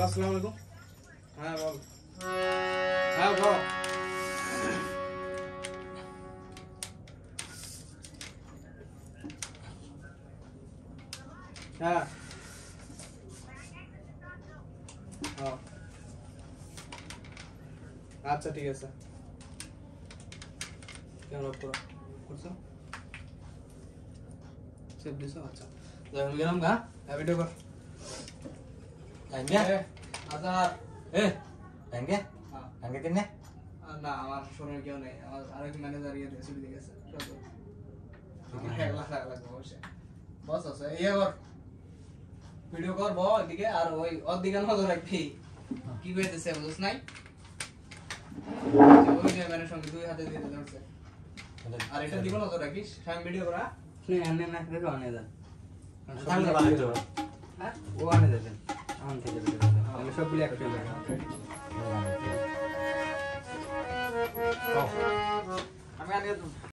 Hello अस्सलाम वालेकुम हाँ बोल हाँ बोल हाँ हाँ अच्छा ठीक है सर क्या रहा पूरा कुछ सिर्फ़ दिसो अच्छा। जरा गरम का वीडियो कर eh, Angge, হ্যাঁ Angge kene. আর না আমার শোনার কেউ নেই আমার আরেক ম্যানেজার ইয়ে দিয়ে গেছে আমার লাগবে অবশ্যই বস আছে ইয়ে কর ভিডিও কর ব এদিকে আর ওই ওর দিকে নজর রাখবি কি কইতেছে বুঝছ নাই ওই যে মানে সঙ্গে দুই হাতে দিয়ে ধরছে আর এটা দিকে নজর রাখিস ভিডিও করা নে আনে না দেখো আনে দেন Tangan balik tuh. হ্যাঁ ও আনে দেন আন থেকে ভিডিও আমি সবগুলো একসাথে Oh. আমি আগে